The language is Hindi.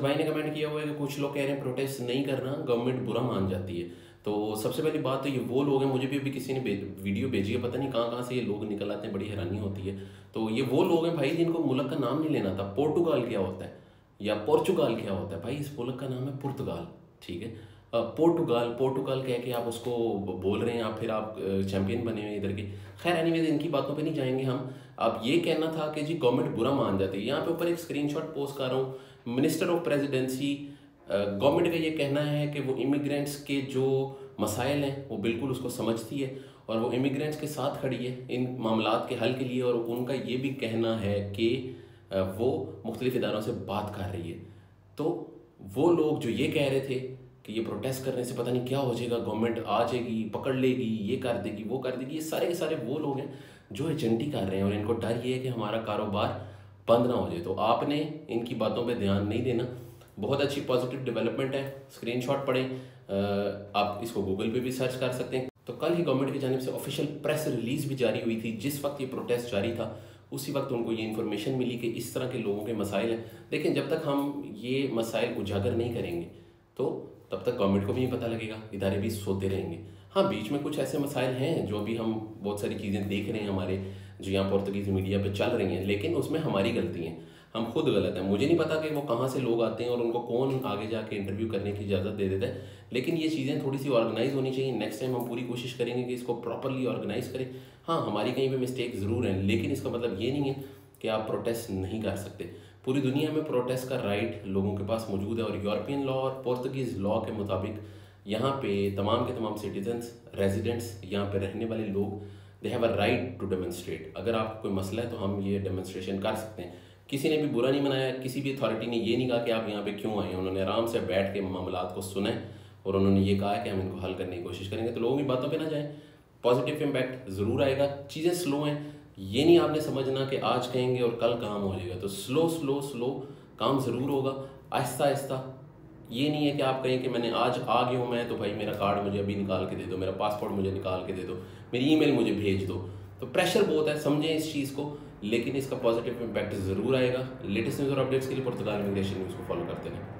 भाई ने कमेंट किया हुआ है कि कुछ लोग कह रहे हैं प्रोटेस्ट नहीं करना गवर्नमेंट बुरा मान जाती है। तो सबसे पहली बात तो ये वो लोग हैं, मुझे भी अभी किसी ने वीडियो भेजी है, पता नहीं कहाँ कहाँ से ये लोग निकल आते हैं, बड़ी हैरानी होती है। तो ये वो लोग हैं भाई जिनको मुल्क का नाम नहीं लेना था, पोर्टुगाल क्या होता है, या पोर्चुगाल क्या होता है। भाई इस मुल्क का नाम है पुर्तगाल, ठीक है? पोर्टुगाल पोर्टुगाल कह के आप उसको बोल रहे हैं, आप फिर आप चैंपियन बने हुए इधर के। खैर एनी वेज इनकी बातों पे नहीं जाएँगे हम। अब ये कहना था कि जी, गवर्नमेंट बुरा मान जाती है। यहाँ पे ऊपर एक स्क्रीनशॉट पोस्ट कर रहा हूँ। मिनिस्टर ऑफ़ प्रेसिडेंसी गवर्नमेंट का ये कहना है कि वो इमिग्रेंट्स के जो मसाइल हैं, वो बिल्कुल उसको समझती है और वो इमिग्रेंट्स के साथ खड़ी है इन मामला के हल के लिए और उनका ये भी कहना है कि वो मुख्तलिफ़ इदारों से बात कर रही है। तो वो लोग जो ये कह रहे थे कि ये प्रोटेस्ट करने से पता नहीं क्या हो जाएगा गवर्नमेंट आ जाएगी, पकड़ लेगी, ये कर देगी, वो कर देगी, ये सारे के सारे वो लोग हैं जो एजेंटी कर रहे हैं और इनको डर ये है कि हमारा कारोबार बंद ना हो जाए। तो आपने इनकी बातों पे ध्यान नहीं देना। बहुत अच्छी पॉजिटिव डेवलपमेंट है। स्क्रीनशॉट पढ़ें। आप इसको गूगल पे भी सर्च कर सकते हैं। तो कल ही गवर्नमेंट की जानब से ऑफिशियल प्रेस रिलीज़ भी जारी हुई थी। जिस वक्त ये प्रोटेस्ट जारी था, उसी वक्त उनको ये इन्फॉर्मेशन मिली कि इस तरह के लोगों के मसाइल हैं। लेकिन जब तक हम ये मसाइल उजागर नहीं करेंगे तो तब तक गवर्नमेंट को भी नहीं पता लगेगा इदारे भी सोते रहेंगे। हाँ बीच में कुछ ऐसे मसाइल हैं जो अभी हम बहुत सारी चीज़ें देख रहे हैं हमारे, जो यहाँ पुर्तगीज़ मीडिया पे चल रही हैं, लेकिन उसमें हमारी गलती है। हम खुद गलत हैं। मुझे नहीं पता कि वो कहाँ से लोग आते हैं और उनको कौन आगे जाके इंटरव्यू करने की इजाज़त दे देता है, लेकिन ये चीज़ें थोड़ी सी ऑर्गेनाइज होनी चाहिए। नेक्स्ट टाइम हम पूरी कोशिश करेंगे कि इसको प्रॉपरली ऑर्गेनाइज करें। हाँ हमारी कहीं पर मिस्टेक ज़रूर है, लेकिन इसका मतलब ये नहीं है कि आप प्रोटेस्ट नहीं कर सकते। पूरी दुनिया में प्रोटेस्ट का राइट लोगों के पास मौजूद है और यूरोपियन लॉ और पोर्तुगीज़ लॉ के मुताबिक यहाँ पे तमाम के तमाम सिटीजन्स रेजिडेंट्स यहाँ पे रहने वाले लोग they have a right to demonstrate अगर आपको कोई मसला है तो हम ये डेमोन्स्ट्रेशन कर सकते हैं। किसी ने भी बुरा नहीं मनाया, किसी भी अथॉरिटी ने ये नहीं कहा कि आप यहाँ पे क्यों आए उन्होंने आराम से बैठ के मामला को सुने और उन्होंने ये कहा कि हम इनको हल करने की कोशिश करेंगे। तो लोगों की बातों पर ना जाएँ। पॉजिटिव इम्पैक्ट ज़रूर आएगा। चीज़ें स्लो हैं। ये नहीं आपने समझना कि आज कहेंगे और कल काम हो जाएगा। तो स्लो स्लो स्लो काम ज़रूर होगा। आहिस्ता आहिस्ता। ये नहीं है कि आप कहें कि मैंने आज आ गया हूँ मैं तो भाई मेरा कार्ड मुझे अभी निकाल के दे दो, मेरा पासपोर्ट मुझे निकाल के दे दो, मेरी ईमेल मुझे भेज दो। तो प्रेशर बहुत है, समझें इस चीज़ को, लेकिन इसका पॉजिटिव इम्पैक्ट ज़रूर आएगा। लेटेस्ट न्यूज़ और अपडेट्स के लिए पुर्तगाल इमिग्रेशन न्यूज़ को फॉलो करते रहें।